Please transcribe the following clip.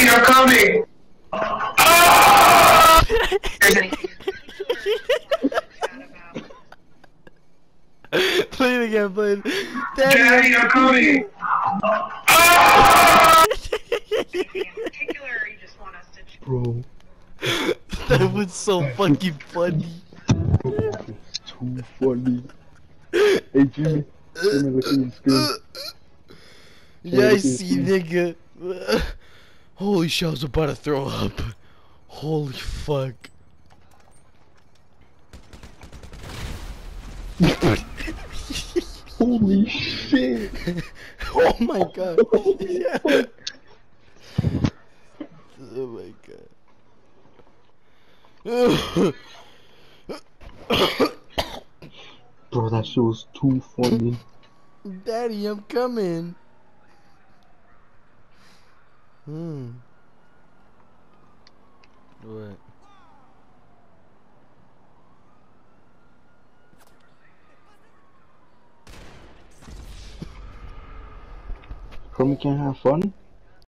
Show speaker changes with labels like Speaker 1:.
Speaker 1: Daddy, I'm coming! Ah!
Speaker 2: play it again, play it.
Speaker 1: Daddy, I'm coming! Ah!
Speaker 3: Bro,
Speaker 2: that was so fucking funny.
Speaker 3: it's too funny. Hey Jimmy, Jimmy, look at your screen.
Speaker 2: Yeah, I see, nigga. Holy shit, I was about to throw up. Holy fuck.
Speaker 3: Holy shit!
Speaker 2: oh my god. Yeah. Oh my god.
Speaker 3: Bro, that shit was too funny.
Speaker 2: Daddy, I'm coming. Hmm. What?
Speaker 3: Chromie can't have fun?